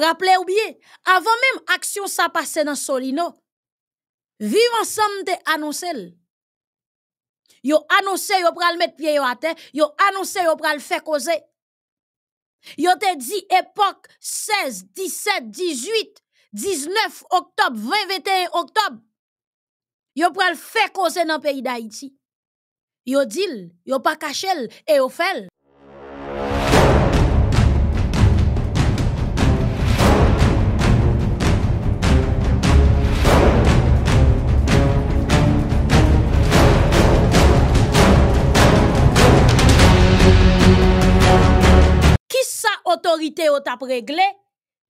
rappelez ou bien, avant même action ça passé dans Solino, vivre ensemble te annoncé. Yo annoncé yo pral mettre pied à terre, yo annoncé yo pral faire causer. Yo te dit époque 16, 17, 18, 19 octobre, 20, 21 octobre. Yo pral faire causer dans le pays d'Haïti. Yo dit, yo pas caché et yo fait. Autorité au tap réglé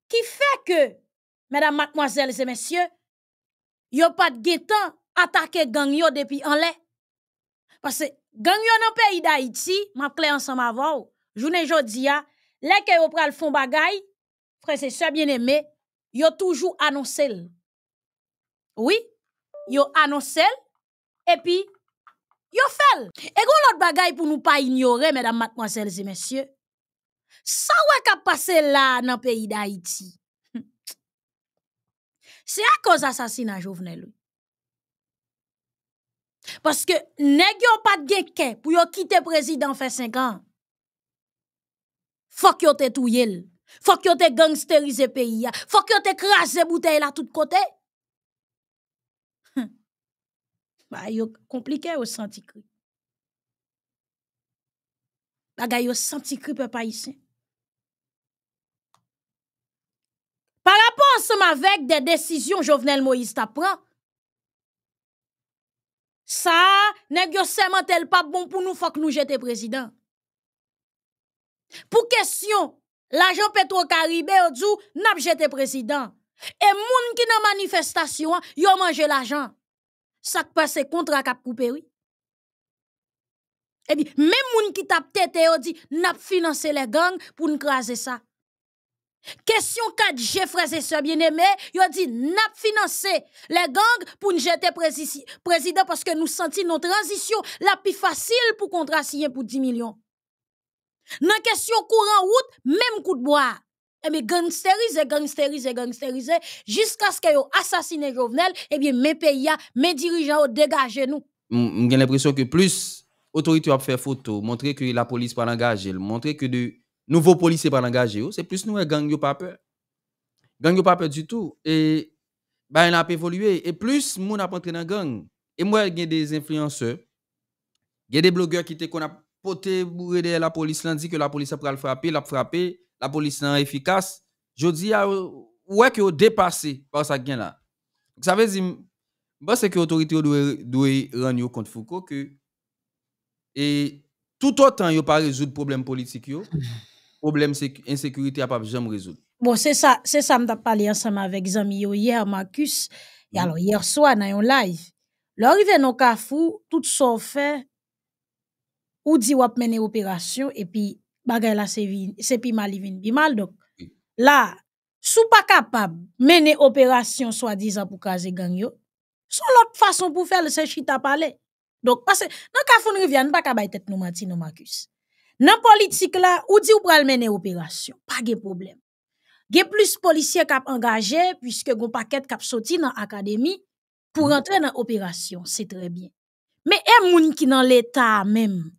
qui fait que mesdames mademoiselles et messieurs yo pas de guetan attaquer gang yo depuis en lait parce que gang yo dans pays d'Haïti m'a clé ensemble avant journée jodi a les que yo pral font bagay frère c'est ça bien aimé yo toujours annoncé oui yo annoncé et puis yo fait et gon l'autre bagay pour nous pas ignorer mesdames mademoiselles et messieurs Sa wè ka pase la nan peyi da iti? Se a koz asasina jovenel? Paske negyo pat geke pou yo kite prezident fe 5 an. Fok yo te touyel. Fok yo te gangsterize peyi ya. Fok yo te krasè boutei la tout kote. Ba yo komplike yo santi kri. Baga yo santi kri pe pa isen. Ensemble avec des décisions Jovenel Moïse t'a prend, ça, yo tel pas bon pour nous, faut que nous jete président. Pour question, l'agent Petro-Caribé, dit, n'a jeté président. Et moun qui dans manifestation, yo mangé l'argent. Ça passe contre cap coupé. Et bien, même moun qui t'a tête, dit, n'a financé les gangs pour nous craser ça. Question 4G, frères et sœurs bien-aimés, yo financé les gangs pour nous jeter président parce que nous sentons notre transition la plus facile pour contrat signer pour 10 millions. Dans question courant route, même coup de bois. Eh gangsterisé, gangsterisé, jusqu'à ce que yo assassiné Jovenel, eh bien, mes pays, mes dirigeants, dégagé nous. J'ai l'impression que plus autorité a fait photo, montrer que la police pas engagée, montrer que de nouveaux policiers pas engagés, c'est plus nous gang yo pas peur. Gang yo pas peur du tout et bah il a évolué et plus moun a entré dans gang et moi il des influenceurs, il des blogueurs qui te qu'on a poté bourré la police là dit que la police a pris le frapper, l'a frappé, la police est efficace. Je dis ouais que dépassé par ça gain là? Ça veut dire c'est que l'autorité doit rendre compte Foucault que et tout autant yo pas résoudre problème politique problème insécurité à pas jamais résoudre. Bon, c'est ça, c'est ça m't'a parlé ensemble avec Zami hier Marcus et mm. alors hier soir dans un live. L'arrivée dans Kafou, tout ça fait ou dit wap mener opération et puis bagay la c'est c'est pi mal bi mal donc là sou pas capable mener opération soi-disant pour caser gang yo son l'autre façon pour faire c'est chita parler donc parce que dans Kafou nous revient pas capable tête nous menti nous Marcus Nan politique là, ou dit ou pral mener opération, pas de problème. Gen plus policiers kap engagé puisque gon paquet kap sorti dans académie pour rentrer dans opération, c'est très bien. Mais un moun qui dans l'état même.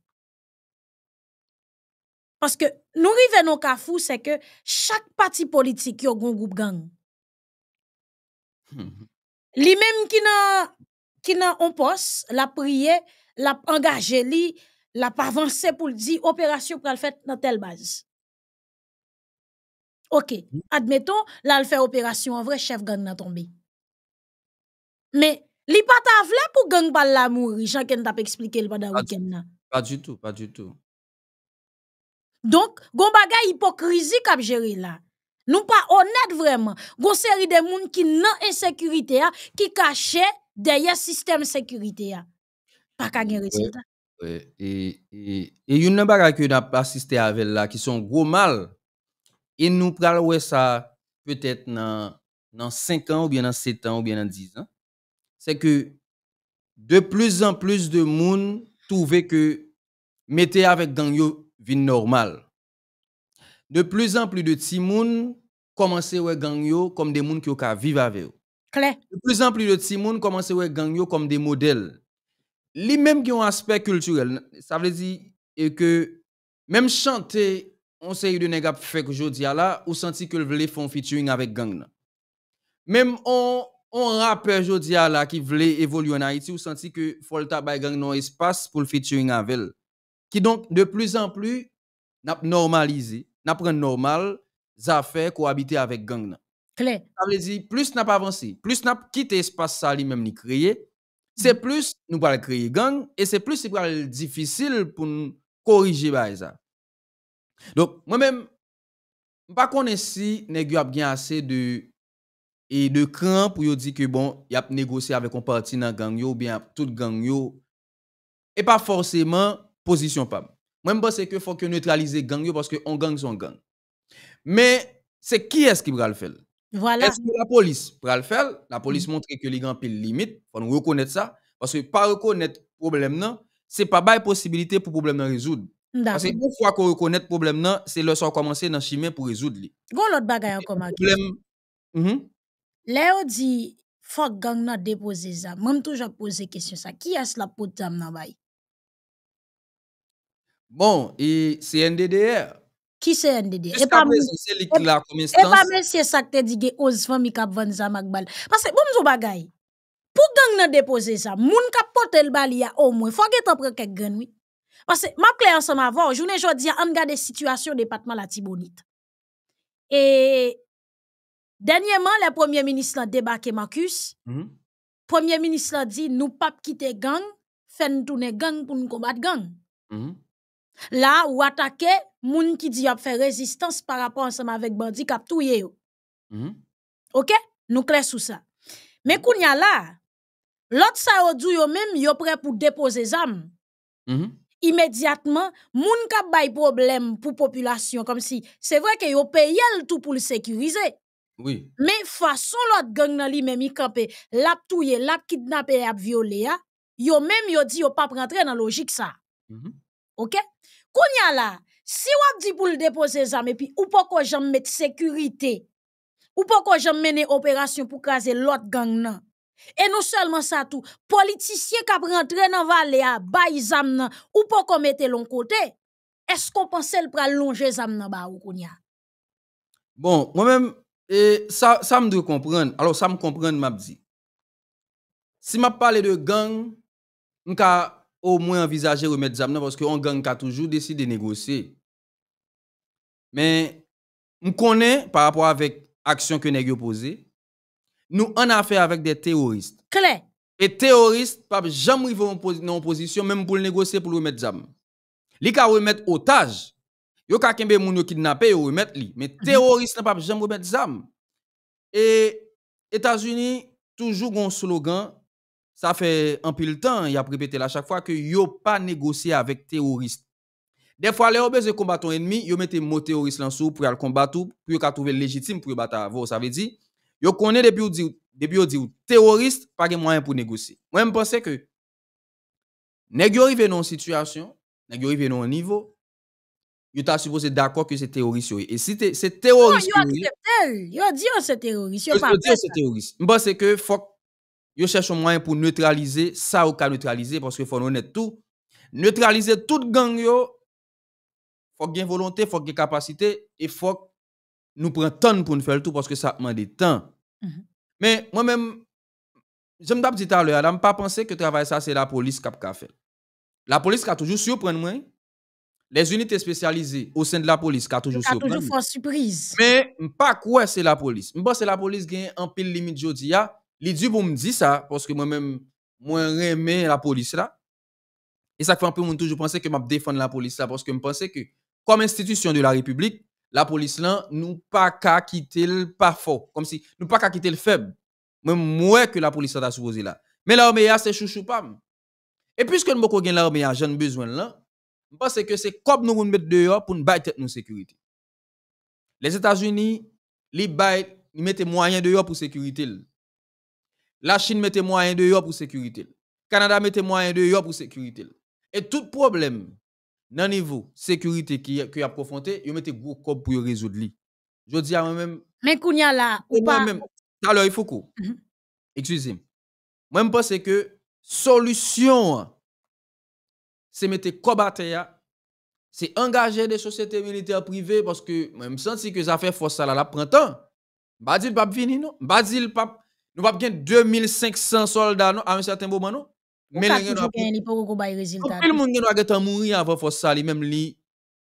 Parce que nous rive ka fou c'est que chaque parti politique yo gon groupe gang. li même qui nan qui nan on poste, la prier, la engagé li la pas avancé pour dire opération pour le faire dans telle base. OK, admettons, là, le fait opération en vrai, chef gang n'a tombé. Mais, li pas ta vle pour gang pas la mourir, chacun t'a expliqué le pendant week-end Pas du tout, pas du tout. Donc, gon bagay hypocrisie k'ap gérer là. Nous pas honnête vraiment. Gon série de moun qui nan insécurité qui caché derrière système sécurité Pas ka gen résultat. Et, et, et, et une bagage que n'a pas assisté avec là, qui sont gros mal, et nous prenons ça peut-être dans, dans 5 ans, ou bien dans 7 ans, ou bien dans 10 ans, c'est que de plus en plus de monde trouvent que mettez avec gang yo vie normale. De plus en plus de petits commencé ouais gang yo comme des gens qui ont vivre avec eux. Claire. De plus en plus de petits gens commencent ouais gang yo comme des modèles. Les mêmes qui ont un aspect culturel, ça veut dire que même chanter on sait de nèg fait que jodi là ou senti que le font featuring avec gang. Même on on rappeur jodi là qui voulait évoluer en Haïti ou senti que Folta bay gang non espace pour le featuring avec qui donc de plus en plus n'a normalisé, n'a prend normal affaires cohabiter avec gang. Claire. Ça veut dire plus n'a pas avancé, plus n'a quitté espace ça lui-même ni créer, c'est Mm. plus nous pas créer gang et c'est plus c'est pas difficile pour nous corriger ça. Donc moi-même pas connais si nèg a bien assez de et de cran pour dire que bon, y a négocié avec un parti dans gang yo ou bien tout gang yo et pas forcément position pas. Moi je pense que faut que neutraliser gang yo parce que on gang son gang. Mais c'est qui est-ce qui va le faire? Voilà. Est-ce que la police va le faire La police montre que les gens pile limite, faut nous reconnaître ça parce que pas reconnaître problème non, c'est pas bail possibilité pour problème nan résoudre. Parce que une fois qu'on reconnaît le problème non, c'est là qu'on commencer dans chemin pour résoudre li. Gon l'autre bagay encore marqué. Problème Mhm. Léo dit faut gang nan déposer ça. Même toujours poser question ça. Qui est-ce la pote nan bay? Bon, et c'est NDDR. Qui c'est NDD? Et Jusqu'à pas présent, c'est lui qui l'a comme Et pas instance. monsieur ça que te dit que ose fami k'ap vendre ça mak bal. Parce que bon zo bagay. Pour gang nan déposer ça, moun k'ap porter le bal ya au moins faut que t'en prend quelques graines oui. Parce que m'a clair ensemble avant, journée jodi an gade situation département la Tibonite. Et dernièrement le premier ministre a débarqué Marcus, Mhm. premier ministre a dit nous pas quitter gang, faire tourner gang pour nous combattre gang. Mhm. Là ou attaquer moun qui dit a fait résistance par rapport ensemble avec bandi k'ap touye yo. Mhm. OK? Nous clair sous ça. Mais kounya là, l'autre ça yo dou yo même yo prêt pour déposer zam. Mhm. Immédiatement, moun ka bay problème pour population comme si c'est vrai que yo paye tout pour le sécuriser. Oui. Mais façon l'autre gang nan li même y campé, l'a touye, l'a kidnappé, l'a violé ya, yo même yo dit yo pas rentrer dans logique ça. Mhm. OK? Kounya là, si wap di pou l depose zam et puis ou pas ko jam mettre sécurité, ou pas ko jam mener opération pour craser l'autre gang nan. Et non seulement ça tout, politicien k'ap rentre dans vallée a bay zam nan, ou pas ko mette l'on côté. Est-ce qu'on pense le pral longer zam nan ba ou kounya? Bon, moi-même, et ça, ça me doit comprendre. Alors, ça me comprend, m'a dit. Si m'a parlé de gang, m'ka au moins envisager remettre zam nan parce que on gang a toujours décidé de négocier. Mais, me connaît par rapport avec action que nèg yo posé, nous en affaire avec des terroristes. Claire. Et terroristes pas jamais arriver en position même pour négocier pour remettre zam. Li ka remettre otage. Yo ka kembe moun yo kidnapper yo remettre li, mais terroriste n'a pas jamais remettre zam. Et États-Unis toujours un slogan ça fait un pile temps, il a répété à chaque fois que yo pas négocier avec terroristes. Des fois, les besoin de combattre un ennemi, yo mette mot terroriste là sous pour le combattre, pour ka trouver légitime pour battre avant. Ça veut dire, yo connaît depuis ou dit, depuis yo dit terroriste, pas de moyen pour négocier. Moi, je pense que, nèg yo arrivé dans une situation, nèg yo arrivé dans un niveau, yo ta supposé d'accord que c'est terroriste. Et si te- c'est terroriste yo accepte. Yo dit yo c'est terroriste, yo pas fait c'est terroriste. Je pense que faut yo cherche un moyen pour neutraliser ça ou ka neutraliser parce que faut honnête tout. Neutraliser toute gang yo faut gain volonté, faut gain capacité et faut nous prendre temps pour nous faire tout parce que ça demande du temps. Mhm. Mais moi-même je me dit tout à l'heure, je ne pas penser que travail ça c'est la police qui a fait. La police qui a toujours surprendre moi. Les unités spécialisées au sein de la police qui a toujours A toujours surprise. Mais pas quoi c'est la police. Je pense que la police gagne un pile limite jodi. Li dû pour me dire ça parce que moi-même moi remets la police là. Et ça fait un peu moun toujours penser que m'a défendre la police là parce que me penser que comme institution de la République, la police là nous pas qu'à quitter le pas fort comme si nous pas qu'à quitter le faible. Même moi que la police supposé là. Mais l'armée c'est chouchou pam. Et puisque nous gagne l'armée a jeune besoin là, je pense que c'est comme nous nous mettre dehors pour nous battre nous sécurité. Les États-Unis, bay- ils mettent moyens dehors pour sécurité. La Chine mettait moyens dehors pour sécurité. Canada mettait moyens dehors pour sécurité. Et tout problème dans niveau sécurité qui qui a confronté, ils mettent gros corps pour résoudre li. Je dis à moi-même, Men kounya la, ou pa... moi-même, alors il faut que, Mhm. excusez-moi, moi je pense que solution, c'est mettre combattre, c'est engager des sociétés militaires privées parce que moi je sens que ça fait force ça là, la printemps. Pas dire pas fini non, pas dire pas nous pas gagner 2500 soldats non à un certain moment non? Mais Mais les toujou gen li pou kou bay En rezultat. pile moun gen doit mourir avant force ça, même li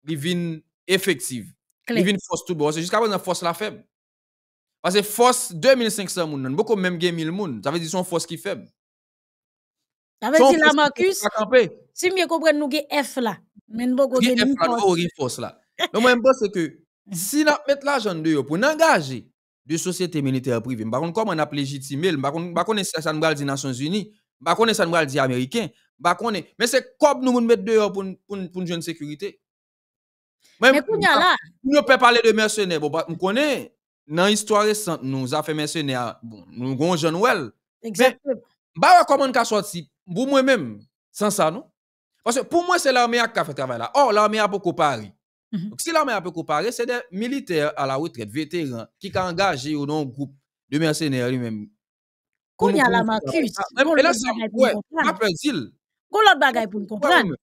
li vin effective. Li vin force tout bon. Parce que jusqu'à présent force la faible. Parce que force 2500 moun beaucoup même gen 1000 moun. Ça veut dire son force qui faible. Ta ve Son di la force qui Marcus, pas si mye kompren nou ge F men bo ko Gen gen F la, force. là. Donc moi je pense que si n'a mettre l'argent de pour engager de sociétés militaires privées, par contre comment on a légitimé, par contre par contre ça nous dire Nations Unies, par contre ça nous va dire américain, par contre mais c'est comme nous mettre dehors pour pour pour une jeune sécurité. La, Nous peut parler de mercenaires. Bon, bah, nous connaissons, dans l'histoire récente, nous avons fait mercenaires. Bon, nous avons John Well. exactement. Bah, comment on a sorti Pour moi-même, sans ça, non? Parce que pour moi, c'est l'armée qui a fait travail là. Or, l'armée a beaucoup paré. Mhm. Donc, si l'armée a beaucoup paré, c'est des militaires à la retraite, vétérans, qui ont engagé dans un groupe de mercenaires lui-même. Pour nous- Kounya pour la nous faire Marcus, travail. Mais- mais là, ça, ouais, après, il. Gon lot bagay pou nou Ouais, kompran. ouais,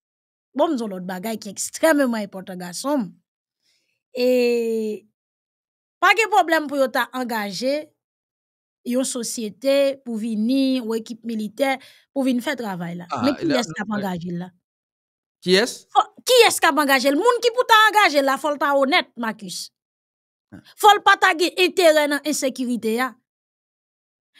Bon, mzon lot bagay ki ekstremement important gasom. E, pa ge problem pou yo ta engaje yon sosyete pou vini, ou ekip militer, pou vini fè travay la. Ah, Men ki là, es kap ouais. engaje la? Qui est Fo- Ki es kap engaje l? Moun ki pou ta engaje la, fol ta honet, Marcus. Fol pa ta ge intere nan insekirite ya.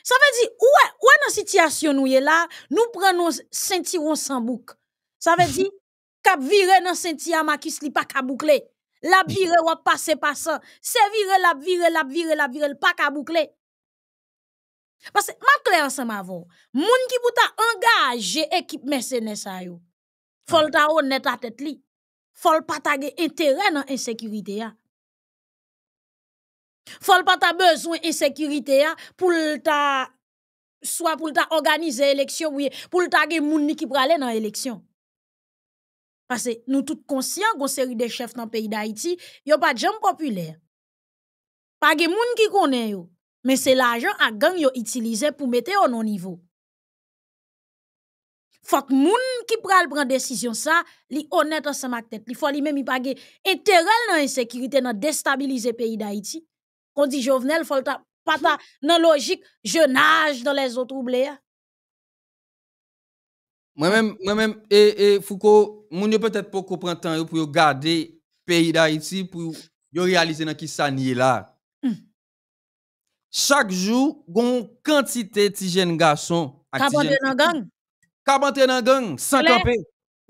Sa ve di, ouwe, ouwe nan sityasyon nou ye la, nou pren nou sentiron san bouk. Sa ve di, kap vire nan senti ya Marcus li pa ka boukle. La vire wap pase pasan. Se vire, la vire, la vire, la vire, l pa ka boukle. Pase, ma ansan ma vo. Moun ki pou ta engaje ekip mersenè sa yo. Fol ta honet a tet li. Fol pa ta intere nan insekirite ya. Fol pa ta bezwen insekirite ya pou l ta soit pou l ta organize eleksyon ou ye, pou l ta ge moun ni ki prale nan eleksyon. Pase nou tout konsyen gon seri de chef nan peyi d'Haïti, yo pa jam popüler. Pa ge moun ki konen yo, men se l'ajan a gang yo itilize pou mette yo non nivou. Fok moun ki pral pran desisyon sa, li honet an semak tet. Li fwa li men mi page enterel nan insekirite nan destabilize peyi d'Haïti. Kon di jovenel, fol ta pata nan logik, je nage dans les eaux troublées. ya. Moi-même, moi-même, et, et Foucault, moun yo peut-être pas comprendre temps yo pour yo garder pays d'Haïti pour yo réaliser dans qui ça là. Chaque jour, gon quantité de jeunes garçons entre nan gang. Kap entre nan gang, san kampe.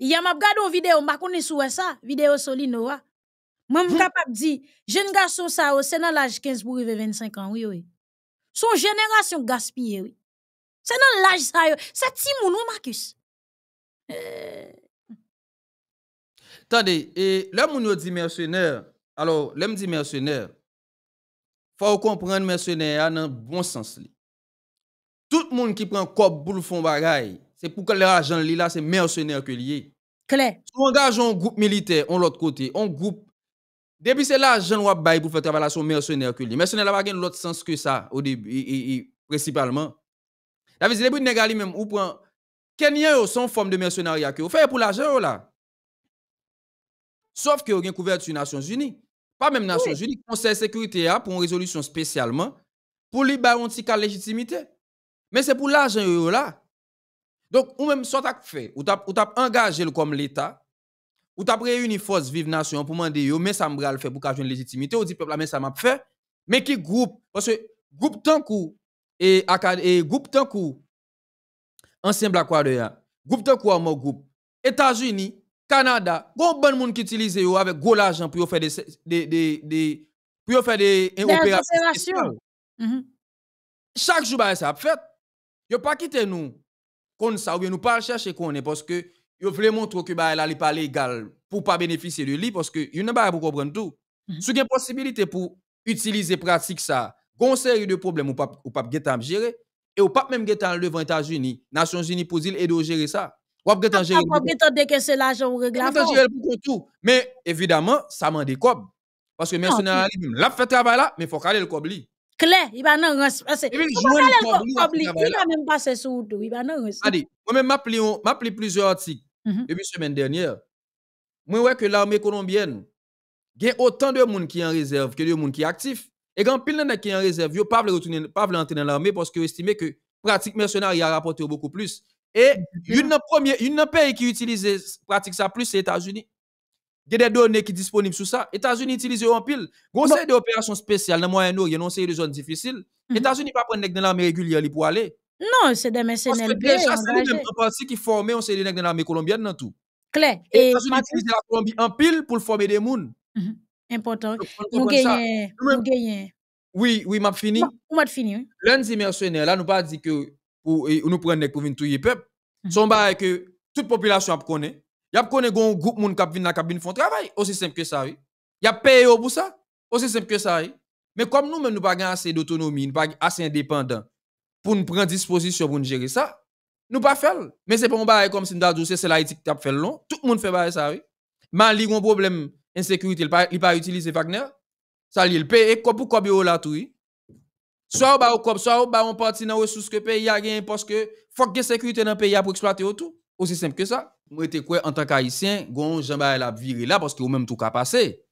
Ya map gade ou video, mba konen souwe sa, video Solino wa. Mwen m hmm. kapap di, jen gason sa ou, se nan laj 15 pou rive 25 an, oui, oui. Son jenerasyon gaspye, oui. Se nan laj sa yo, se ti moun ou Marcus. Euh... Tande, e, lè moun yo di mersenèr, alò, lè m di mersenèr, fò ou komprenn mersenèr nan bon sens li. Tout moun ki pren kop boul fon bagay, c'est pour que l'argent là c'est mercenaire que lié. Claire. Si on engage un groupe militaire, on l'autre côté, on groupe. Depuis c'est l'argent qu'on bail pour faire travailler son mercenaire que lui. Mercenaire là pas l'autre sens que ça au début, et, et- principalement. La vie, c'est depuis nèg li même ou prend Kenyan yo son forme de mercenariat que vous fait pour l'argent là. Sauf que vous avez couverture Nations Unies. Pas même Nations Unies, Conseil de sécurité a pour une résolution spécialement pour lui ba un légitimité. Mais c'est pour l'argent là. Donc, ou même soit t'as fait, ou t'as ou t'as engagé le comme l'État, ou t'as réuni force vive nation pour demander yo, mais ça m'a le fait pour une légitimité, ou dit peuple mais ça m'a fait, mais qui groupe, parce que groupe tant coup, et, et groupe tant coup, ancien Black groupe tant coup, mon groupe, États-Unis, Canada, gon bon monde qui utilise yo avec gros l'argent pour faire des, des, des, des pour faire des, opérations. Mhm. chaque jour bah, ça a fait. Yo pas quitter nous comme ça ou bien nous pas chercher qu'on est parce que yo voulait montrer que bah elle pas légal pour pas bénéficier de lui parce que yo n'a pas pour comprendre tout. Mhm. si une possibilité pour utiliser pratique ça gon série de problèmes ou pas ou pas getan gérer et ou pas même getan devant États-Unis Nations Unies pour dire aider gérer ça. Ou pas getan gérer Pas de que c'est l'argent ou gérer pour tout. Mais évidemment ça m'en décobe. Parce que mercenaire lui-même, l'a fait travail là, mais faut caler Claire, il va nan pas Il va même passer sous tout. Il va nan rens. Allez, moi-même, m'a plusieurs articles Mhm. depuis semaine dernière. Moi, ouais que l'armée colombienne, il y a autant de monde qui est en réserve que de monde qui est actif. Et quand pile de gens qui est en réserve, yo pas retourner, pas entrer dans l'armée parce que estimé que pratique mercenaire a rapporté beaucoup plus. Et une des premiers, une des pays qui utilise pratique ça plus, c'est les États-Unis. Il y a des données qui sont disponibles sur ça. États-Unis utilisent en pile. Gros Bon. série d'opérations spéciales dans le Moyen-Orient, série de zones difficiles. Mhm. États-Unis pas prendre dans l'armée régulière li pour aller. Non, c'est des Parce mercenaires que déjà, c'est lui-même en partie qui formait, on sait les nègres dans l'armée colombienne dans tout. Claire. Et les États-Unis utilisent la Colombie en pile pour former des mouns. important. Donc, on Nous gagnons. Nous gagnons. Oui, oui, m'a fini. Va finir. hein. Lundi mercenaires, là, nous pas dit que nous prenons pour venir tuer peuple. Mhm. Son bail que toute population connaît. Yap konen gon group moun kap vin nan kabine fon travay. Osi semp ke sa, oui. Yap paye yo pou sa. Osi semp ke sa, oui. Men kom nou men nou pa gen ase d'autonomi, nou pa gen ase indépendant pou nou pren disposisyon pou nou jere sa, nou pa fel. Men se pon baye kom si nou da douse, se la etik tap fel non. Tout moun fe baye sa, oui. Man li gon problem insekurite, li pa, li pa utilize Wagner. Sa li, li paye e kop pou kop yo la tou, oui. Swa ou ba ou kop, swa ou ba ou parti nan resous ke paye ya gen, poske fok gen sekurite nan paye ya pou eksploate yo tou. Aussi simple que ça. Moi était quoi en tant qu'haïtien, gon Jean ba la viré là parce que ou même tout ka passer.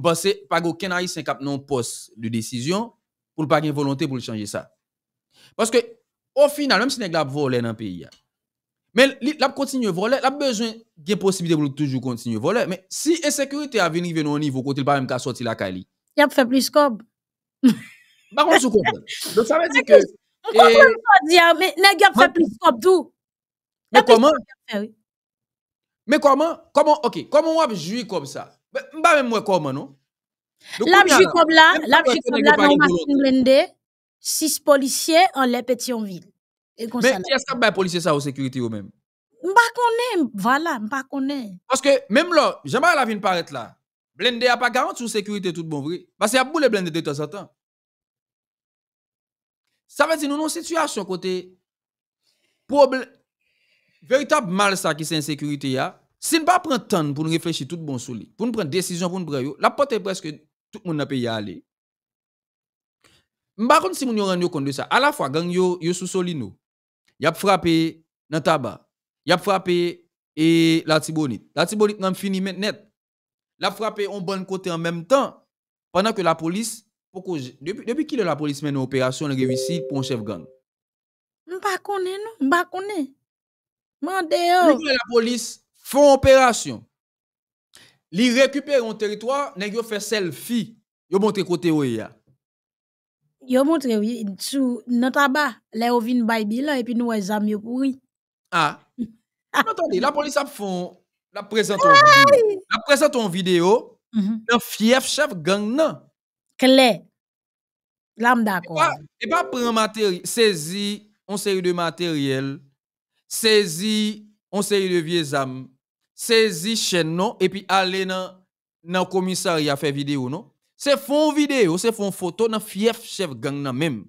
Parce que pas aucun haïtien cap non poste de décision pour pas une volonté pour changer ça. Parce que au final même si nèg la volé dans le pays a, mais la continue voler, la besoin de possibilité pour toujours continuer voler, mais si insécurité a venir venir au niveau côté pas même ka sortir la Kali. Il a fait plus cob. Par contre, vous comprenez. Donc ça veut dire que On comprend et- pas dire, mais nèg y a fait plus cob tout. Mais comment. Mais comment Comment OK, comment on va jouer comme ça? Mais Pas même moi comment non? Donc, La combien jus là? comme là, Même la pas jus que comme là dans machine blindée, six policiers en les Pétionville. Mais qui est-ce qui a les policiers ça aux sécurité eux même? M'pa connaît, voilà, m'pa connaît. Parce que même là, jamais la vient paraître là. Blendé a pas garanti sur sécurité tout bon vrai. Parce qu'il y a boule blendé de temps en temps. Ça veut dire nous une situation côté problème véritable mal ça qui c'est insécurité ya. Si nous pas prendre temps pour nous réfléchir tout bon sur lui, pour nous prendre décision pour nous prendre la porte est presque tout le monde dans pays aller. M'pa contre si nous rendre compte de ça. À la fois gang yo yo sous solino. Y a frappé dans tabac. Y a frappé et la tibonite. La tibonite n'a fini maintenant. La frappé en bon côté en même temps pendant que la police pourquoi depuis depuis qu'il la police mène une opération elle réussit pour un chef gang. M'pa connaît non, m'pa connaît. Mande Depuis yo. que la police font opération. Li récupère un territoire, nèg yo fait selfie. Yo montre côté où il y a. Yo montre oui sous notre tabac, les ou vinn bay bilan et puis nous les amis pourri. Ah. Attendez, la police a font la présente en vidéo. La présente en vidéo Mhm. dans fief chef gang nan. Clair. Là d'accord. et pas prendre matériel, saisi on série de matériel, saisi on série de vieilles âmes, saisi chaîne non, et puis aller dans dans commissariat faire vidéo non? C'est fond vidéo, c'est fond photo dans fief chef gang nan même.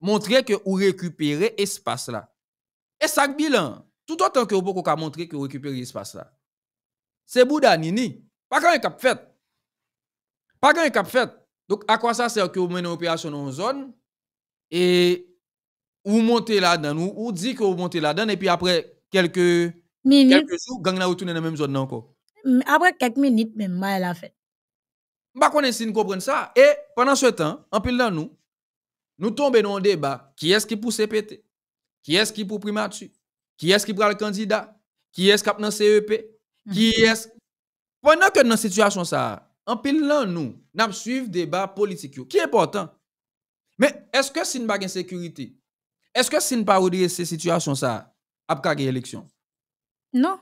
Montrer que ou récupérer espace là. Et ça bilan, tout autant que vous pouvez montrer que vous récupérez espace là. C'est Bouddha Nini. Pas quand un cap fait. Pas quand un cap fait. Donc, à quoi ça sert que vous menez opération dans une zone? Et vous montez là-dedans, ou, ou dit que vous montez là-dedans, et puis après quelques, Minute, quelques jours, gang là retourne dans la même zone là encore. après quelques minutes même, elle a fait. Je ne connais pas si nous comprenons ça. Et pendant ce temps, en pile dans nous, nous tombons dans un débat. Qui est-ce qui pour CPT? Qui est-ce qui pour primature? Qui est-ce qui prend le candidat? Qui est-ce qui a dans CEP? Qui est-ce... Pendant que dans cette situation ça, en pile dans nous, nous suivons débat politique qui est important? Mais est-ce que si nous pas sécurité? Est-ce que si nous pas redresser cette situation ça, après gagner élection? Non.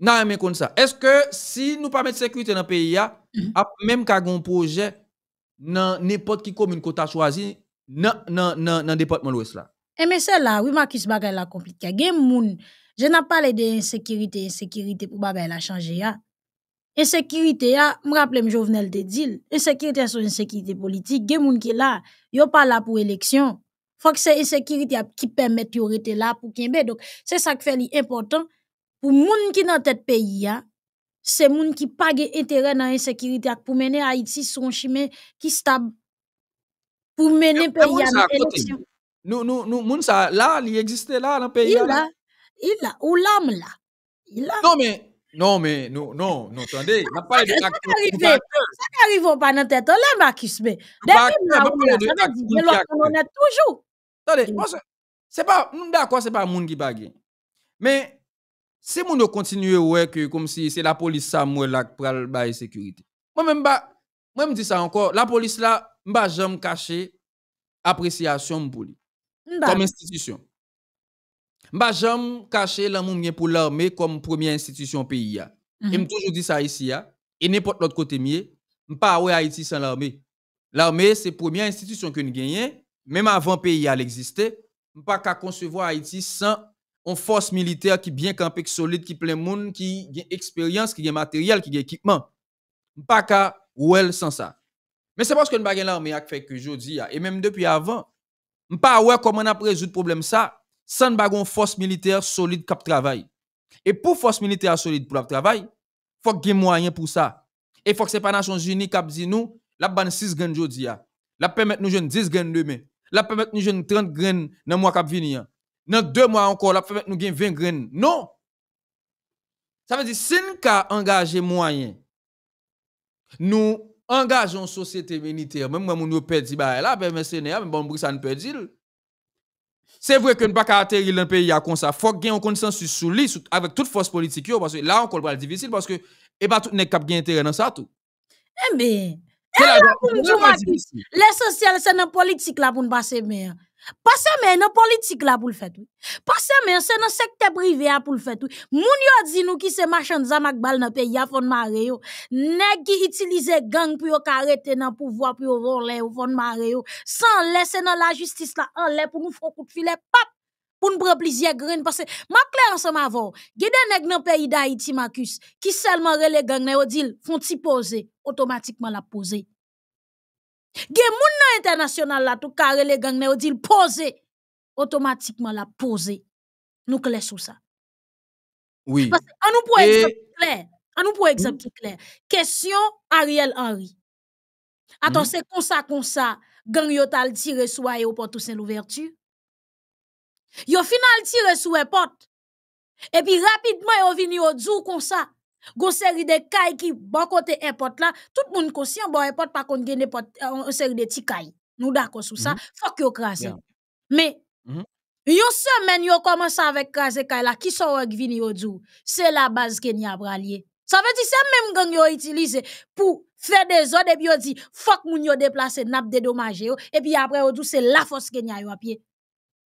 Non, mais comme ça. Est-ce que si nous pas mettre sécurité dans le pays, Mhm. ap- même quand un projet dans n'importe qui commune qu'on a choisi, dans dans département de l'Ouest là? Et mais c'est là, oui, Marcus bagay la compliqué. Gen moun, je n'ai pas parlé de insécurité, insécurité pour bagay la changer. Insécurité ya, me rappelle Jovenel te dit, insécurité c'est une insécurité politique. Gen moun qui là, yo pas là pour élection. Faut que c'est insécurité qui permet yo rete là pour kembe. Donc, c'est ça qui fait important pour moun qui dans tête pays ya, se moun ki pa ge entere nan insekirite ak pou mene Haiti son chime ki stab pou mene Mais peyi moun an sa kote. eleksyon. Nou, nou, nou, moun sa, la, li existe la, nan peyi Il ya la. la, il la, ou lam la. Il. Non, mais, non, mais, non, non, non, attendez, n'a pas de Ça acte arrive. acteur. Sa ka arrivo pa nan tèt, an la Marcus be. Pas Depi acteur, la pas la. Attendez, Mm. c'est- pas, nous d'accord, c'est pas moun qui bague. Mais, si moun continue ouais que comme si c'est la police ça moi là qui pral bail sécurité. Moi même ba, moi me dis ça encore, la police là, m'ba jamais cacher appréciation pour lui comme institution. M'ba jamais cacher l'amour pour l'armée comme première institution pays ya. mhm. Et me toujours dit ça ici ya, et n'importe l'autre côté mieux, m'pa ouais Haïti sans l'armée. L'armée c'est première institution que nous gagnons, même avant pays à l'exister, m'pa qu'à concevoir Haïti sans une force militaire qui bien campé, qui solide, qui plein monde, qui a expérience, qui a matériel, qui a équipement. M'pa qu'à ouais sans ça. Mais c'est parce que nous pas l'armée qui fait que ya, et même depuis avant, m'pa ouais comment on a résoudre problème ça sans pas une force militaire solide qui travaille. Et pour force militaire solide pour le travail, faut qu'il y ait moyen pour ça. Et faut que c'est pas Nations Unies qui dit nous, la ban 6 graines jodi ya. La permettre nous jeunes 10 graines demain. La permettre nous jeunes 30 graines dans le mois qui venir. Dans deux mois encore, la permettre nous gain 20 graines. Non. Ça veut dire si nous engagé moyen, nous engageons société militaire, même moi nous yo perdu là ben mercenaire, mais bon ça nous perdu. C'est vrai que nous pas qu'à atterrir dans le pays comme ça. Faut ait un consensus sur lui avec toute force politique parce que là encore va difficile parce que et pas tout n'est cap gain intérêt dans ça tout. Eh ben, L'essentiel, c'est dans politique là pour nous passer mais Passer mais dans politique là pour le faire. Passer mais c'est dans secteur privé pour le faire. Moun yo di nous qui c'est marchand zamak bal dans pays a fon mare yo. Nèg qui utilise gang pour yo ka arrêter dans pouvoir pour yo voler ou fon mare yo. Sans laisser dans la justice là en l'air pour nous faire coup de filet pap pour nous prendre plusieurs parce que ma clair ensemble avant. Gede nèg dans pays d'Haïti Marcus qui seulement rele gang nan yo dit font ti poser automatiquement la poser. Gen moun nan international la tout carré les gang nan yo dit poser automatiquement la poser. Nous clair sur ça. Oui. Parce an nous pour Et- exemple clair, an nous pour exemple qui clair. Question Ariel Henry. Attends, c'est comme ça comme ça gang yo tal tiré sou aéroport Toussaint l'ouverture? Yo final tiré sou aéroport. Et puis rapidement yo vini yo djou comme ça. Gon série de kay qui bon côté airport là, tout moun conscient bon airport pas kon gen n'importe une série de ti kay. Nous d'accord sur ça. Mhm. Faut que. Yeah. Mais Mhm. Yon semaine yo commence avec krasé kay la qui sont wak vini yo djou. C'est la base Kenya bralier. Ça veut dire c'est même gang yo utilisé pour faire des ordres et puis yo dit fuck moun yo déplacer nap dédommager yo et puis après yo djou c'est la force Kenya yo à pied.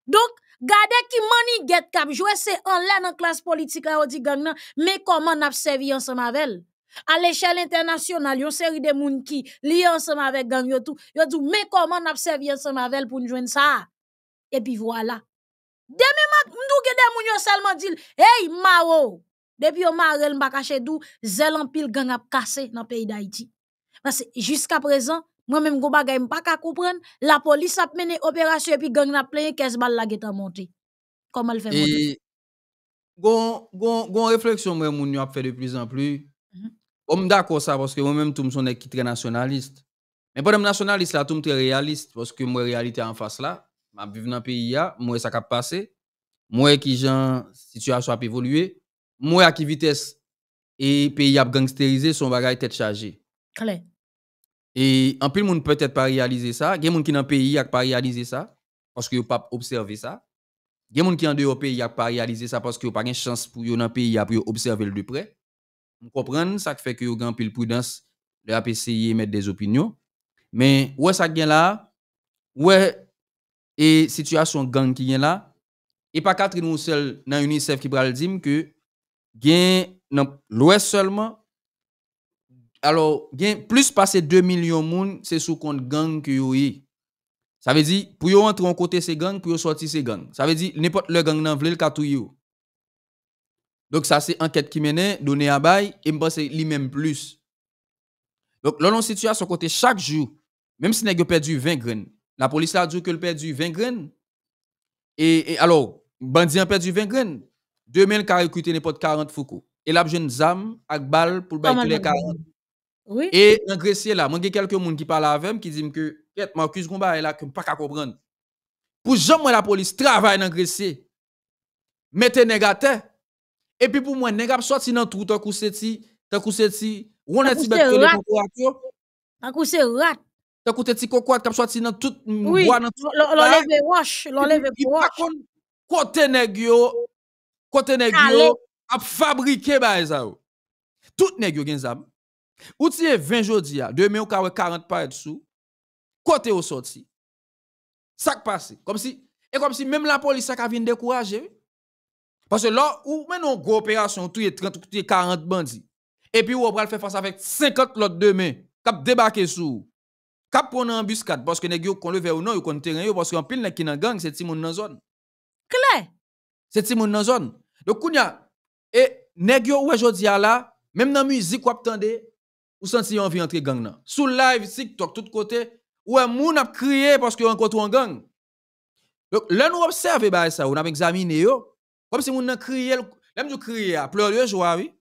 Donc, gade ki money get kap joué, c'est en là dans classe politique là, on dit gang nan, mais comment n'a servi ensemble avec elle? À l'échelle internationale, yon série de moun qui lié ensemble avec gang yo tout, yo dit, mais comment n'a servi ensemble avec elle pour nous joindre ça? Et puis voilà. Demi mat, m'dou gede moun yo seulement dit, hey, maro! Depuis yo marel mba kache dou, zel en pile gang ap cassé dans pays d'Haïti. Parce jusqu'à présent, moi-même go bagay m'pa ka comprendre, la police a mené opération et puis gang n'a plein 15 balles la getan monté. Comment elle fait monter? Et gon gon gon réflexion moi moun yo a fait de plus en plus. Mhm. On d'accord ça parce que moi-même tout me son qui très nationaliste. Mais pas nationaliste là tout me très réaliste parce que moi réalité en face là, m'a vivre dans pays là, moi ça cap passer. Moi qui gens situation a évolué, moi à qui vitesse et pays a gangsterisé son bagage tête chargée. Claire. Et en pile monde peut-être pas réaliser ça, il y a monde qui dans le pays a pas réaliser ça parce que yo pas observer ça. Il y a monde qui en dehors pays a pas réaliser ça parce que yo pas une chance pour dans le pays pour observer le de près. Vous comprenez? Ça qui fait que yo grand pile prudence de la essayer mettre des opinions. Mais ouais ça gain là, ouais et situation gang qui vient là et pas Catherine ou seul dans UNICEF qui pral dire que l'ouest seulement alors, gen plus passé 2 millions de moun, c'est sous compte gang que yo. Ça veut dire, pour yo entrer en côté ces gangs, pour yo sortir ces gangs. Ça veut dire, n'importe le gang nan vle, le katou. Donc, ça, c'est enquête qui mène, donné à bail, et m'pense li même plus. Donc, là, on situation côté chaque jour, même si nèg perdu 20 graines, la police a dit que le perdu 20 graines. Et, et alors, bandit a perdu 20 graines. 2000 ka recruté n'importe 40 fouko. et l'a jeune zam ak bal pour tous les le 40. Oui. Et dans grecier là, moi j'ai quelques monde qui parlent avec moi qui disent que Marcus Gomba est là que pas qu'à comprendre. Pour jamais la police travaille dans grecier. Mettez négateur. Et puis pour moi nèg ap sorti dans trou tant coup seti, tant coup seti, on a Tant ti coup bête c'est que concours Un coup, c'est rat. tant coup ti cocotte qui sorti dans tout bois dans tout L'enlever wash. L'enlever Il pa wash. kon kote nèg yo, kote nèg yo ap fabrike ba ça yo. Tout nèg yo gen zam. Ou tiye 20 jodi ya, deme ou kawe 40 pa et sou, kote ou soti. Sak pase. Kom si, e kom si mèm la polis sak avin dekouraje. Pase lò, ou men nou gwo operasyon, touye 30 ou touye 40 bandi. E pi ou ou pral fè fasa avèk 50 lot deme, kap debake sou. Kap pon nan ambuskat, paske negyo kon leve ou non, yo kon teren yo, paske an pil nek ki nan gang, se ti moun nan zon. Kle! Se ti moun nan zon. Dok koun ya, e negyo ou e jodi ya la, mèm nan müzik wap tende, ou senti envie entrer gang nan? Sous live TikTok tout côté, ouais moun ap crier parce que rencontre en gang. Donc là nous observer ba ça, on a examiné yo comme si moun nan crier, l'aime du crier a pleurer joie oui.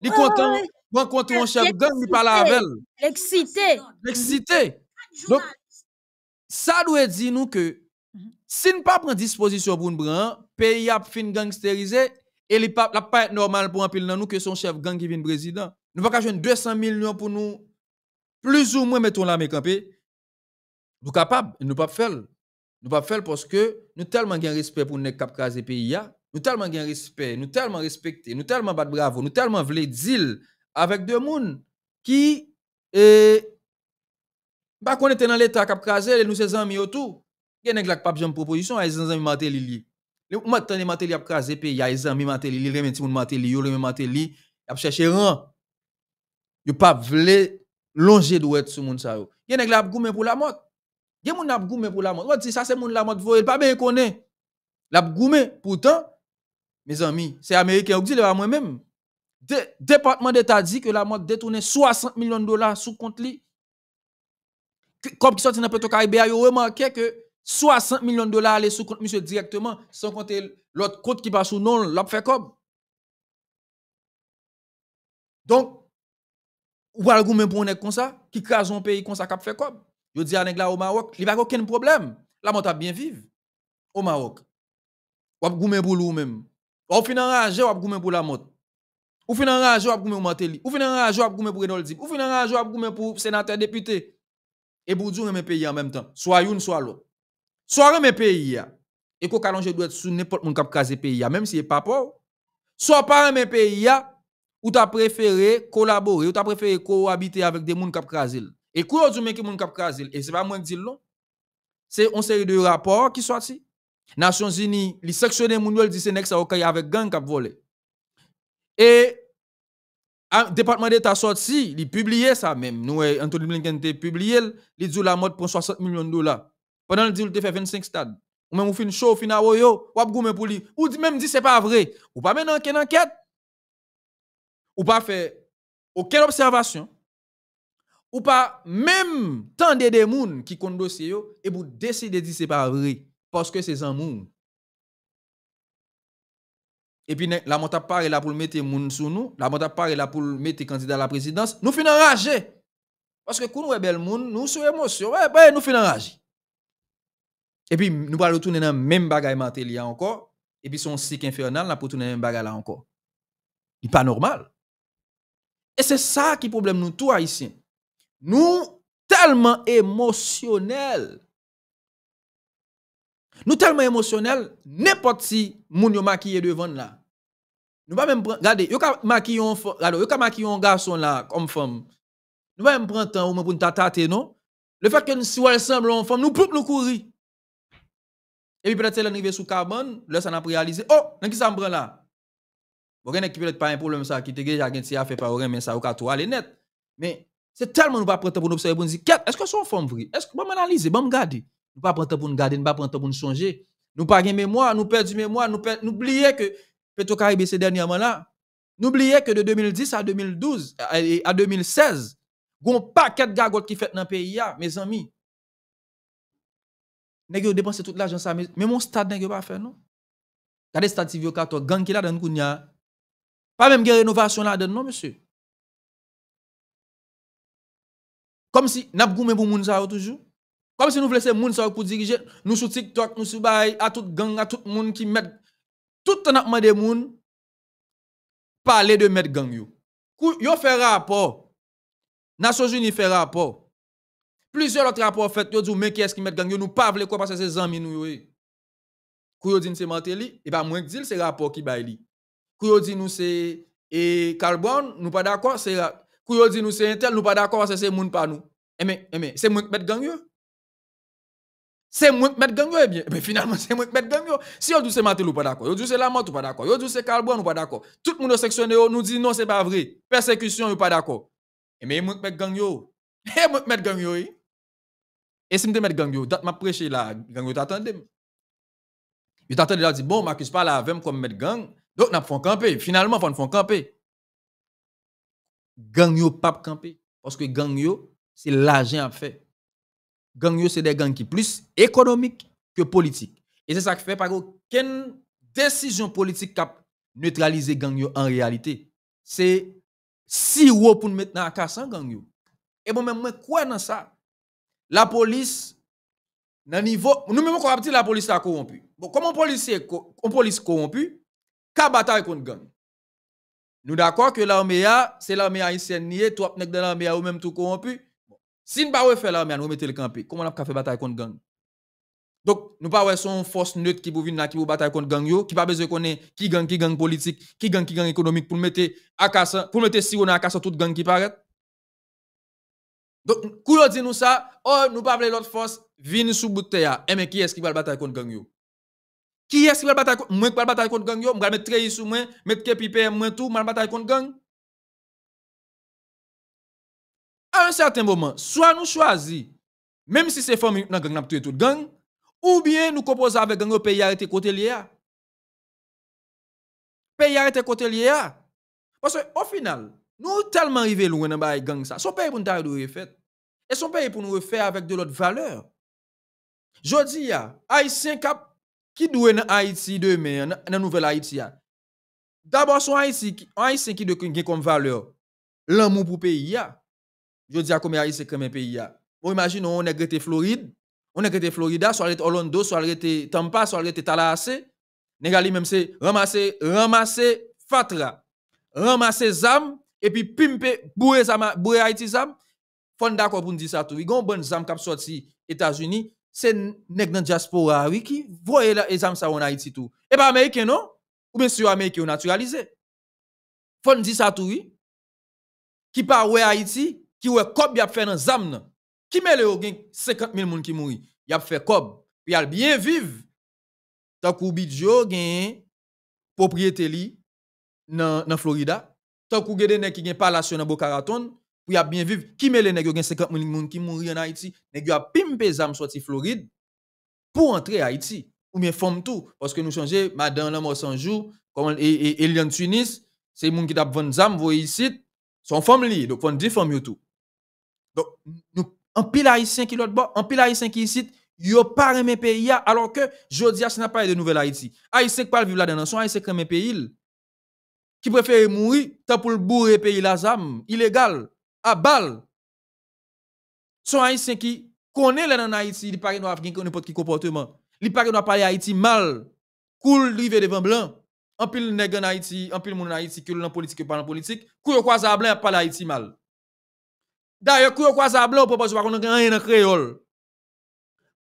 Li content rencontre un Il chef gang, li parle avec elle. L'excité. L'excité. Donc ça doit dire nous que Mhm. si nous pas prendre disposition pour nous prendre, pays a fin gangsterisé et il pas la pas être normal pour un pile dans nous que son chef gang qui vient président. Nous pas jouer 200 millions pour nous plus ou moins mettons la campé. Nous capables, nous pas faire. Nous pas faire parce que nous tellement gain respect pour nous cap craser pays. Nous tellement gain respect, nous tellement respecter, nous tellement battre bravo, nous tellement vle deal avec deux moun qui eh, bah qu'on était dans l'état cap nous ses amis autour. Gen nèg la pas jambe proposition ay zan zami Martelly li. Le maintenant Martelly a craser pays, y a zami Martelly li, remen ti moun Martelly, yo remen Martelly, a chercher rang. Yo pas vle longer douet sou moun sa yo. Gen nèg la ap goumen pour la mort. Gen moun ap goumen pour la mort. On dit ça c'est moun la mort voye, pas bien connaît. La ap goumen pourtant mes amis, c'est américain ou dit le moi-même. Dé- département d'État dit que la mort détourné 60 millions de dollars sous compte li. Comme qui sorti dans Petro-Caribéa, yo remarqué que 60 millions de dollars allaient sous compte monsieur directement, sans compter l'autre compte qui passe sous non, l'a fait comme. Donc, ou al goumen pour un qui crase un pays comme ça, qui fait comme. Yo dis à nèg au Maroc, il n'y a aucun problème. La mort a bien vivre au Maroc. Ou ap goumen pour lui même. Ou fin enragé, ou ap pour la mort. Ou fin enragé, ou pour Martelly. Ou fin enragé, ou pour Renaud Dib. Ou fin enragé, ou ap pour sénateur député. Et pour dire mes pays en même temps. Soit une, soit l'autre. Soit mes pays. Et qu'on calonge doit être sous n'importe mon cap craser pays, même si c'est pas pauvre. Soit pas mes pays, ou t'as préféré collaborer, ou t'as préféré cohabiter avec des gens qui. Et quoi du men qui moun kap craser, et c'est pas moi qui dis non. C'est une série de rapports qui sorti. Nations Unies, li sectionné moun yo, dit c'est nek sa avec gang kap volé. Et un département d'État sorti, il publié ça même. Nous, eh, Anthony Blinken te publié, il dit la mode pour 60 millions de dollars. Pendant le dit, il fait 25 stades. Ou même ou fin show, fin a yo, ou ap goumen pour lui. Ou même dit c'est pas vrai. Ou pas mener aucune enquête. Ou pas fait aucune observation. Ou pas même tendre des gens qui comptent dossier et vous décider de dire c'est pas vrai. Parce que c'est un monde. Et puis, la monta part est là pour mettre moun sous nous. La monta part est là pour mettre candidat à la présidence. Nous finissons enragés. Parce que quand nous sommes bel moun, nous sommes émotion. Ouais, nous finissons enragés. Et puis, nous allons retourner dans le même bagaille Martelly encore. Et puis, son cycle infernal, nous pour retourner dans le même bagaille là encore. Il pas normal. E se sa ki problem nou tou Haitien. Nou telman emosyonel. Nou telman emosyonel, nepot si moun yo makiye devan la. Nou pa men pren, gade, yo ka makiyon, gade, yo ka makiyon gason la kom fom. Nou pa men pren tan ou men pou nou tatate, non? Le fèk ke nou si wèl semblon fom, nou ploup nou kouri. E pi pèlè tè lè nrive sou karbon, lè sa nan pre realize, oh, nan ki sa m pren la? Bon, qui peut-être pas un problème ça qui te déjà si a fait pas mais ça ou ka tout aller net. Mais c'est tellement nous pas prendre pour nous observer pour nous dire, est-ce que son femme vrai? Est-ce que bon m'analyser, bon me garder. Nous pas prendre pour nous garder, nous pas prendre pour nous changer. Nous pas gen mémoire, nous perdons mémoire, nous oublier que Petro-Caribé ces dernièrement là, oublier que de 2010 à 2012 à- à 2016, gon paquet de gagotes qui fait dans le pays mes amis. Nèg yo dépenser tout l'argent ça mais mon stade nèg pas fait non? Regardez stade TV 14 gang qui là dans kounya. Pas même une rénovation là-dedans, non, monsieur. Comme si nous avons pour moun sa toujours. Comme si nous voulons moun sa pour diriger, nous sur TikTok, nous sur à tout gang, à tout monde qui met tout le temps de moun parler de mettre gang yo. Yo fait rapport. Nations Unies fait rapport. Plusieurs autres rapports fait yo dit mais qui est-ce qui met gang yo? Nous pas vle quoi parce que c'est amis nous yo. Kou yo dit c'est Martelly et pas moins que dit c'est rapport qui bay li. Kou dit nous c'est Carbone nous pas d'accord c'est Kou dit nous c'est intel, nous pas d'accord que c'est moun pas nous. Eh mais, eh c'est moi met gang. C'est moi qui met gang eh bien. Mais finalement, c'est moi met gang. Si yo dit c'est Matel ou pas d'accord, yo dit c'est la mort ou pas d'accord, yo dit c'est Carbone ou pas d'accord. Tout le monde sectionné nous dit non, c'est pas vrai. Persécution ou pas d'accord. Eh mais moi qui met gang yo. Eh met gang yo. Et si me met gang yo, date m'a prêché là, gang yo t'attendait. Yo t'attendait là dit bon, Marcus pas là avec comme mettre gang. Donc n'a font camper. Finalement, faut font camper gang yo pas camper parce que gang yo c'est l'argent à faire. Gang yo c'est des gangs qui plus économiques que politiques. Et c'est ça qui fait par aucune décision politique qui neutraliser gang yo en réalité. C'est si haut pour mettre dans la casse gang yo. Et bon même moi quoi dans ça? La police dans niveau nous même qu'on la police a corrompu. Bon comment policier on police corrompu, ka bataille contre gang. Nous d'accord que l'armée c'est l'armée haïtienne nié, toi nek dans l'armée ou même tout corrompu. Si nous pas faire l'armée, nous mettons le camper. Comment on a fait bataille contre gang? Donc nous pas son force neutre qui pour venir qui pour bataille contre gang yo, qui pas besoin connaître qui gang qui gang politique, qui gang qui gang économique pour mettre à pour mettre si on a casse toute gang qui paraît. Donc kou dit nous ça, oh nous pas l'autre force vinn sous bout de terre. Eh, mais qui est-ce qui va bataille contre gang yo? Qui est-ce qui va bataille contre moi qui va bataille contre gang yo, vais mettre treillis sur moi, mettre kepi PM moi tout, vais bataille contre gang. À un certain moment, soit nous choisissons, même si c'est famille dans gang n'a tout gang, ou bien nous composons avec gang pays arrêté côté lié. Pays arrêté côté lié. Parce que au final, nous tellement arrivé loin dans bail gang ça. Son pays pour nous refait. Et son pays pour nous refaire avec de l'autre valeur. Jodi ya, haïtien cap qui doit dans Haïti demain, dans la nouvelle Haïti. D'abord, son Haïtien qui doit comme valeur l'amour pour le pays. Je dis à combien Haïtien comme un pays. Bon, imagine, on est été Floride, on est été Florida, soit Orlando, soit Tampa, soit Tallahassee. Négali même c'est ramasser, ramasser fatra, ramasser zam, et puis pimper, bourrer zam, bourrer Haïti zam. Faut d'accord pour dire ça tout. Il y a un bon zam qui sorti États-Unis, se neg nan diaspora wiki, oui, voye la exam sa wana iti tou. E ba Ameriken non? Ou ben si yo Ameriken yo naturalize. Fon di sa tou yi. Oui? Ki pa we Haiti, ki we kob yap fe nan zam nan. Ki me le yo gen 50 mil moun ki mouri. Yap fe kob. Pi al bien viv. Takou bidjo gen propriété li nan, nan Florida. Takou gede ne ki gen palasyon nan Bokaraton. Pour y bien vivre. Qui met les nègres 50 000 personnes qui mourent en Haïti, nègres a pimpe zam sorti Floride pour entrer à Haïti. Ou bien femme tout parce que nous changeons madame la mort sans jour comme et Eliane Tunis, c'est gens qui t'a vendu zam voyez ici, son femme li, donc font des femmes tout. Donc nous en pile haïtien qui l'autre bord, en pile haïtien qui ici yo pas remet pays alors que jodi ce n'a pas de nouvelle Haïti. Haïtien qui pas vivre là-dedans, son haïtien qui remet pays qui préfère mourir tant pour le bourrer pays la zam illégal à balle. Son haïtien qui connaît là dans Haïti, il paraît avoir n'importe quel comportement. Il paraît doit parler Haïti mal. Cool rive devant blanc. En pile nèg en Haïti, en pile moun en Haïti que dans politique pas dans politique, kou croise blanc parle Haïti mal. D'ailleurs, kou croise blanc pour pas qu'on rien dans créole.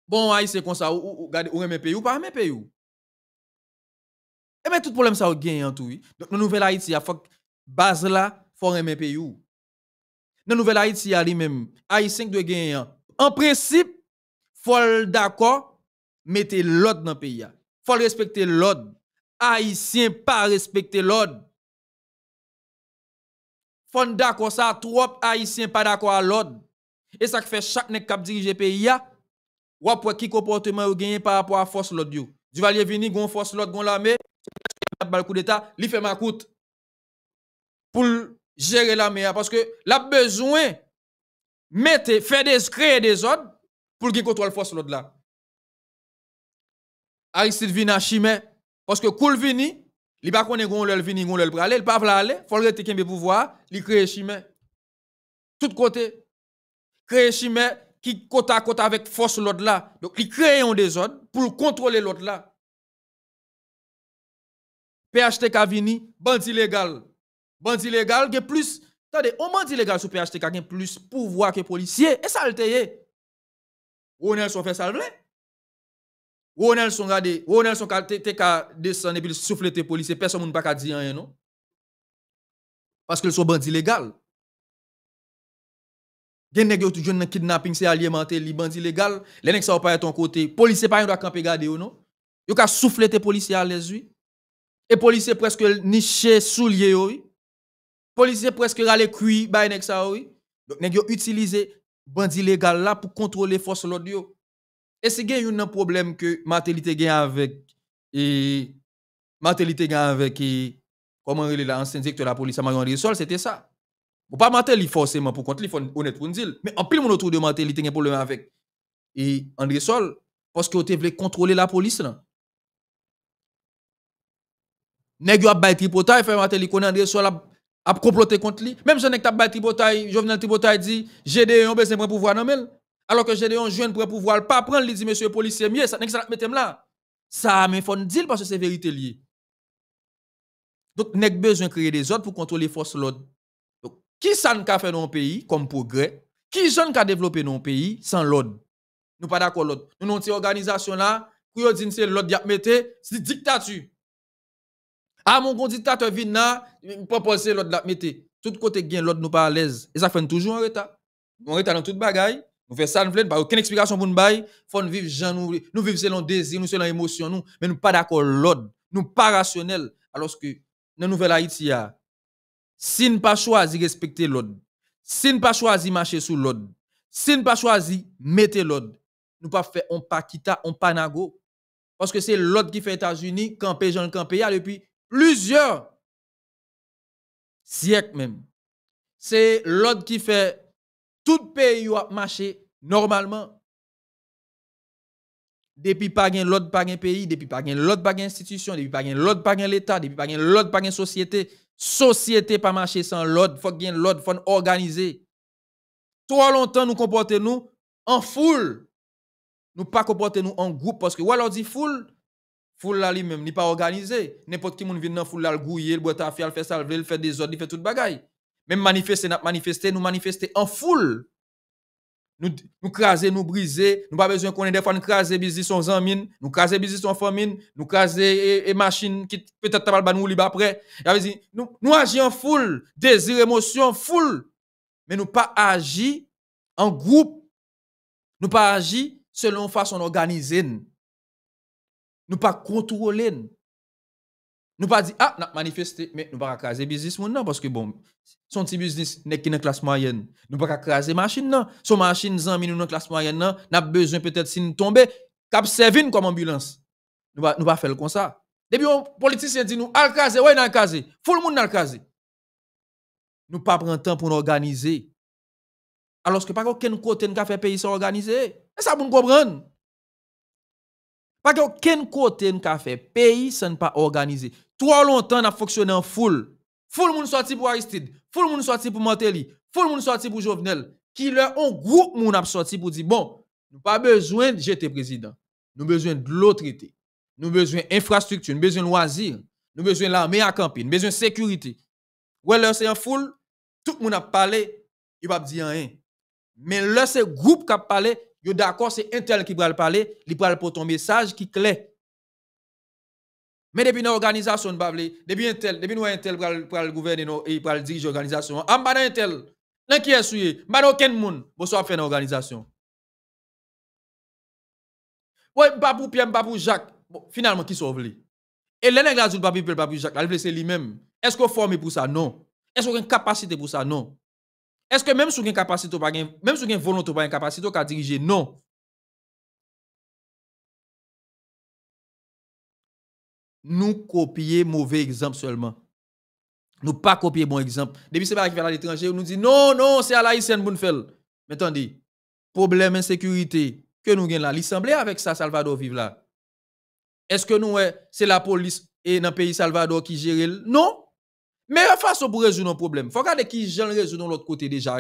Bon, haïtien comme ça ou regarde ou même pays ou pas même pays. Et eh mais tout problème ça ou gagne en tout. Donc dans nouvelle Haïti, il faut base là, faut aimer pays ou? Dans Nouvelle Haïti, a lui-même, Haïtien doit gagner. En principe, faut d'accord, mettez l'ordre dans le pays. faut respecter l'ordre. Haïtien pas respecter l'ordre. faut d'accord ça, trop Haïtien pas d'accord à l'ordre. Et ça fait chaque nèg dirige le pays, ou après qui comportement par rapport à force l'ordre. Du valier vini, gon force l'ordre, gon l'armée, coup d'état, li fait ma coûte. Pour gérer la mer parce que la besoin mettre faire des créer des ordres pour qu'il contrôle force l'autre là. Aristide vient à Chimé parce que cool vini Li pa konen gon lèl vini, gon lèl pralè, il pa vla ale, fol rete kembe pouvoir, li kreye chimè. Tout kote. Kreye chimè ki kota kota avèk fos lòd la. Donc li kreye yon de zon pou kontrole lòd la. PHTK vini, bandi legal. Bandi legal gen plus, tade, on bandi legal sou PHTK gen plus pouvoi ke polisye, e salteye. Ronel son fè salvle. Ronel son gade, Ronel son kalte te ka desan epi soufle te polisye, person moun pa ka di an yon nou. Paske l sou bandi legal. Gen neg yo tou joun nan kidnapping se alimentel li bandi legal, le neg sa ou pa ton kote, polisye pa yon do a kampe gade yon nou. Yo ka soufle te polisye alèzwi. E polisye preske niche sou liye yo yi. Polisye preske rale kwi bay nek sa yo. Nek yo utilize bandi legal la pou kontrole fos lod yo. E se gen yon nan problem ke matelite gen avèk e matelite gen avèk e koman rele la ansen dik te la polis a mayon risol, se te sa. Ou pa matel li fosèman pou kont li fon honet pou nzil. Men anpil moun otou de matelite gen problem avèk e an risol poske ou te vle kontrole la polis nan. Neg yo ap bay tripotay, fè matel li konen an risol ap komplote kont li. Mem se nek tap bay tripotay, jovenel tripotay di, jede yon besen pre pouvo anamel. Alors que un jeune pour pouvoir pas prendre, il dit, monsieur le policier, mieux, ça n'est ça mettre là. Ça me faut dire parce que c'est vérité liée. Donc, n'est besoin de créer des ordres pour contrôler les forces de l'ordre. Donc, qui ça fait dans le pays comme progrès? Qui jeune a développé dans le pays sans l'ordre? Nous pas d'accord l'ordre. Nous avons une organisation là, pour dire c'est l'ordre qui mette, c'est dictature. Ah, mon dictateur vient là, il propose l'ordre qui mette. Tout côté gain l'ordre nous pas à l'aise. Et ça fait toujours en retard. En retard dans toute bagaille. Nous faisons ça, nous pas aucune explication pour nous bailler. Faut nous vivre nous, nous vivons selon désir, nous selon émotion nous, mais nous pas d'accord l'ordre, nous pas rationnel. Alors que dans nouvelle Haïti si nous pas choisi respecter l'ordre, si nous pas choisi marcher sous l'ordre, si nous pas choisi mettre l'ordre, nous pas faire on pas quitter, on pas nago. Parce que c'est l'ordre qui fait États-Unis, camper Jean camper depuis plusieurs siècles même. C'est l'ordre qui fait tout pays a marché normalement. Depuis pas gen l'autre pas gen pays, depuis pas gen l'autre pas gen institution, depuis pas gen l'autre pas gen l'état, depuis pas gen l'autre pas gen société, société pas marcher sans l'autre, faut gen l'autre, faut organiser. Trop longtemps nous comporter nous en foule. Nous pas comporter nous en groupe parce que ou alors dit foule, foule là lui-même n'est pas organisé. N'importe qui moun vient dans foule là le gouiller, le boit à faire, fait salver, le fait des ordres, il fait toute bagaille. Même manifester, nous manifester en foule. Nous, nous craser, nous briser, nous pas besoin qu'on ait des fois nous craser business en mine, nous craser business en famine, nous craser et, machine qui peut-être pas nous libre après. Nous, nous en foule, désir, émotion, foule. Mais nous pas agir en groupe. Nous pas agir selon façon organisée. Nous pas contrôler. Nous pas dire, ah, n'a manifesté, mais nous pas craser business parce que bon, son petit business n'est qu'une classe moyenne. Nous pas craser machine non. Son machine zanmi nous dans classe moyenne non, n'a besoin peut-être si nous tomber, cap servir comme ambulance. Nous pas nous pas faire comme ça. Depuis un politicien dit nous al craser, ouais dans craser. Faut le monde dans craser. Nous pas prendre temps pour nous organiser. Alors que pas aucun côté nous fait pays sans organiser. Et ça pour nous comprendre. Pas aucun côté nous fait pays sans pas organiser. Trop longtemps, on a fonctionné en full. Full moun sorti pour Aristide, full moun sorti pour Mantelli, full moun sorti pour Jovenel. Qui leur ont groupe moun a sorti pour dire bon, nous pas besoin de jeter président. Nous besoin de l'autorité. Nous besoin d'infrastructure, nous besoin de loisirs, nous besoin de l'armée à camper, nous besoin de sécurité. Ouais, là c'est en full, tout le monde a parlé, il va dire rien. Mais là c'est groupe qui a parlé, d'accord, c'est un tel qui va parler, il va pour ton message qui clair. Mais depuis une organisation, depuis un tel, depuis nous un tel pour le gouverner et pour le diriger l'organisation, en bas un tel, nan qui est souillé, pas aucun monde, vous soit fait une organisation. Ouais, pas pour Pierre, pas pour Jacques. Finalement, qui sauve lui? Et les nègres là, pas pour pas pour Jacques, il c'est lui-même. Est-ce qu'on formé pour ça? Non. Est-ce qu'on a une capacité pour ça? Non. Est-ce que même a une capacité, même a une volonté, pas une capacité, on diriger? Non. nous copier mauvais exemple seulement. Nous pas copier bon exemple. Depuis c'est pas qui fait à l'étranger, nous dit non, non, c'est à l'haïtienne pour nous faire. Mais attendez, problème insécurité que nous gagnons là, l'assemblée avec ça, Salvador vive là. est-ce que nous, c'est la police et dans le pays Salvador qui gère? Non. Meilleure façon pour résoudre un problème. Faut regarder qui gère résoudre de l'autre côté déjà,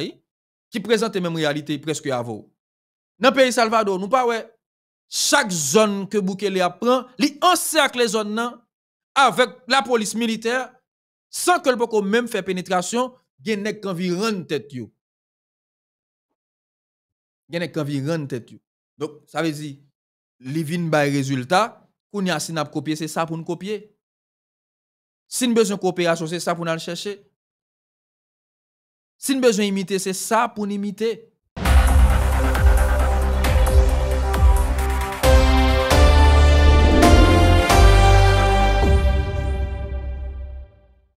qui présente la même réalité presque vous. Dans le pays Salvador, nous pas chaque zone que Boukele apprend, li encercle les zones avec la police militaire sans que le peut même faire pénétration, gen nek kan vi ren tête yo. Gen nek kan vi ren tête yo. Donc ça veut dire li vin bay résultat, qu'on y a copier c'est ça pour nous copier. Si nous besoin coopération c'est ça pour nous chercher. Si nous besoin imiter c'est ça pour nous imiter.